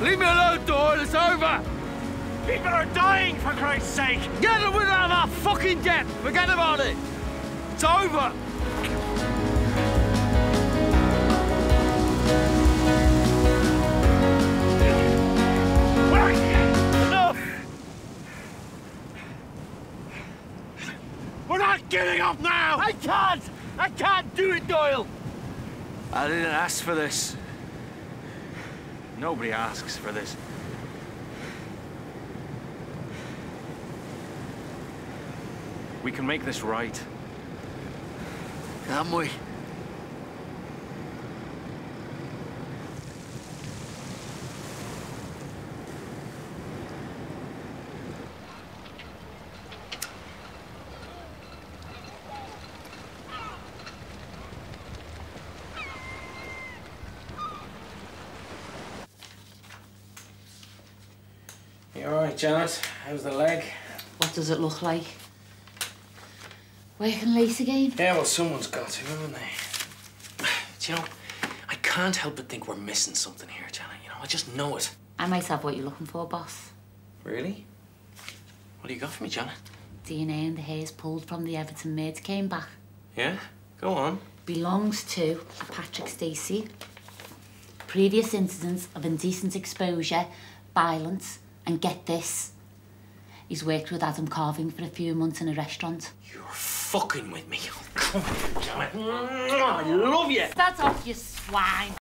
Leave me alone, Doyle. It's over. People are dying, for Christ's sake! Get the winner out of our fucking debt. Forget about it. It's over. We're not getting up now! I can't. I can't do it, Doyle. I didn't ask for this. Nobody asks for this. We can make this right. Can we? You all right, Janet? How's the leg? What does it look like? Working late again? Yeah, well, someone's got to, haven't they? Do you know, I can't help but think we're missing something here, Janet. You know, I just know it. I might have what you're looking for, boss. Really? What do you got for me, Janet? DNA and the hairs pulled from the Everton murder came back. Yeah? Go on. Belongs to Patrick Stacey. Previous incidents of indecent exposure, violence, and get this. He's worked with Adam Carving for a few months in a restaurant. You're fucking with me. Come on, Janet. I love you. That's off, you swine.